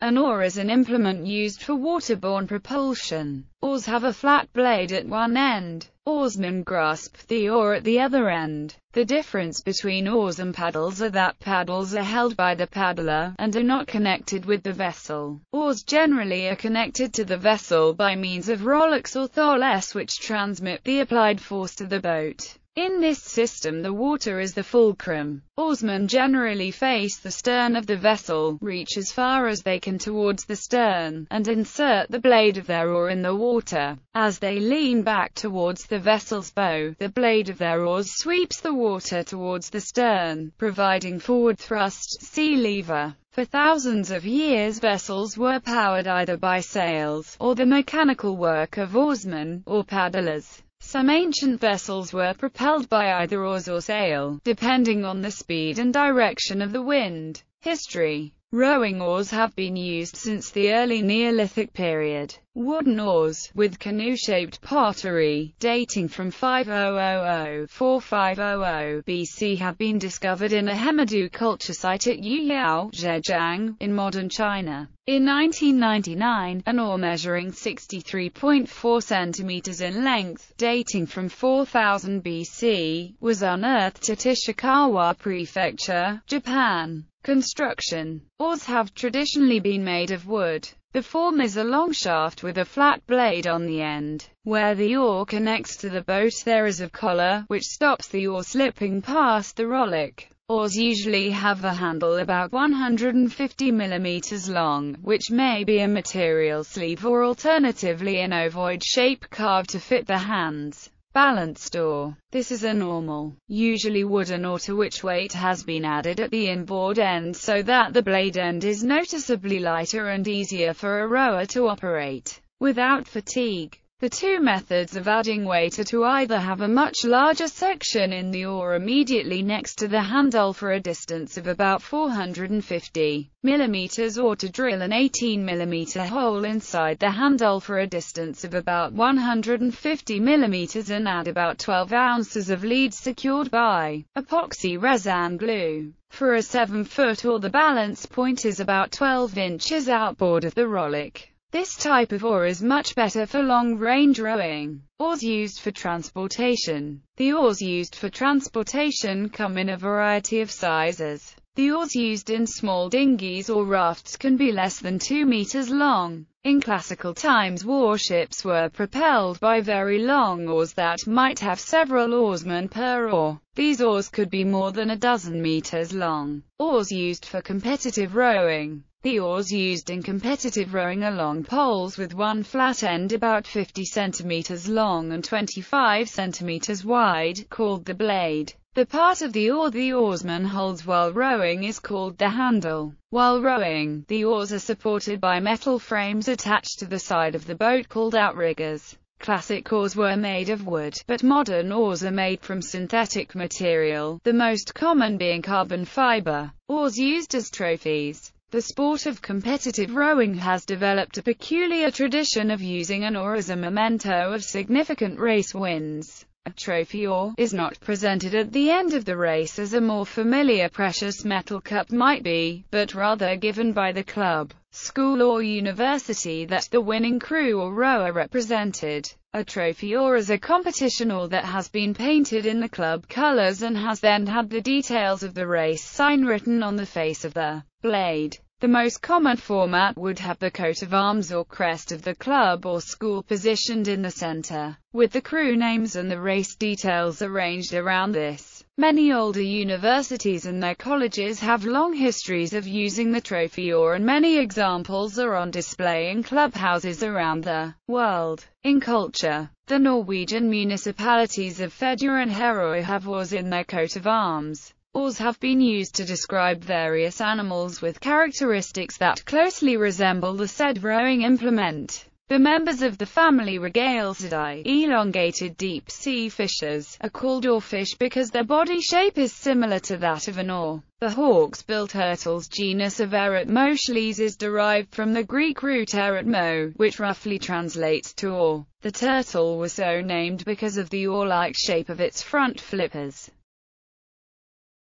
An oar is an implement used for waterborne propulsion. Oars have a flat blade at one end. Oarsmen grasp the oar at the other end. The difference between oars and paddles are that paddles are held by the paddler, and are not connected with the vessel. Oars generally are connected to the vessel by means of rowlocks or tholes which transmit the applied force to the boat. In this system the water is the fulcrum. Oarsmen generally face the stern of the vessel, reach as far as they can towards the stern, and insert the blade of their oar in the water. As they lean back towards the vessel's bow, the blade of their oars sweeps the water towards the stern, providing forward thrust, see lever. For thousands of years vessels were powered either by sails, or the mechanical work of oarsmen, or paddlers. Some ancient vessels were propelled by either oars or sail, depending on the speed and direction of the wind. History Rowing oars have been used since the early Neolithic period. Wooden oars, with canoe-shaped pottery, dating from 5000-4500 BC have been discovered in a Hemudu culture site at Yuyao, Zhejiang, in modern China. In 1999, an oar measuring 63.4 centimeters in length, dating from 4000 BC, was unearthed at Ishikawa Prefecture, Japan. Construction. Oars have traditionally been made of wood. The form is a long shaft with a flat blade on the end. Where the oar connects to the boat there is a collar, which stops the oar slipping past the rowlock. Oars usually have a handle about 150 mm long, which may be a material sleeve or alternatively an ovoid shape carved to fit the hands. Balanced oar. This is a normal, usually wooden oar to which weight has been added at the inboard end so that the blade end is noticeably lighter and easier for a rower to operate without fatigue. The two methods of adding weight are to either have a much larger section in the oar immediately next to the handle for a distance of about 450 mm or to drill an 18 mm hole inside the handle for a distance of about 150 mm and add about 12 ounces of lead secured by epoxy resin glue. For a 7-foot oar the balance point is about 12 inches outboard of the rowlock. This type of oar is much better for long-range rowing. Oars used for transportation. The oars used for transportation come in a variety of sizes. The oars used in small dinghies or rafts can be less than 2 meters long. In classical times warships were propelled by very long oars that might have several oarsmen per oar. These oars could be more than a dozen meters long. Oars used for competitive rowing. The oars used in competitive rowing are long poles with one flat end about 50 centimeters long and 25 centimeters wide, called the blade. The part of the oar the oarsman holds while rowing is called the handle. While rowing, the oars are supported by metal frames attached to the side of the boat called outriggers. Classic oars were made of wood, but modern oars are made from synthetic material, the most common being carbon fiber. Oars used as trophies. The sport of competitive rowing has developed a peculiar tradition of using an oar as a memento of significant race wins. A trophy oar is not presented at the end of the race as a more familiar precious metal cup might be, but rather given by the club, school or university that the winning crew or rower represented. A trophy or as a competition oar that has been painted in the club colors and has then had the details of the race sign written on the face of the blade. The most common format would have the coat of arms or crest of the club or school positioned in the center, with the crew names and the race details arranged around this. Many older universities and their colleges have long histories of using the trophy oar and many examples are on display in clubhouses around the world. In culture, the Norwegian municipalities of Førde and Herøy have oars in their coat of arms. Oars have been used to describe various animals with characteristics that closely resemble the said rowing implement. The members of the family Regalecidae, elongated deep-sea fishes, are called oarfish because their body shape is similar to that of an oar. The hawksbill turtles genus of Eretmochelys is derived from the Greek root eretmo, which roughly translates to oar. The turtle was so named because of the oar-like shape of its front flippers.